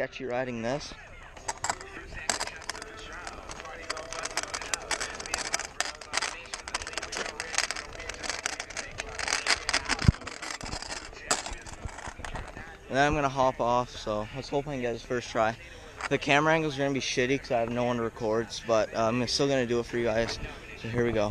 sketchy riding this. And then I'm gonna hop off, so let's hope I can get his first try. The camera angles are gonna be shitty because I have no one to record, but uh, I'm still gonna do it for you guys. So here we go.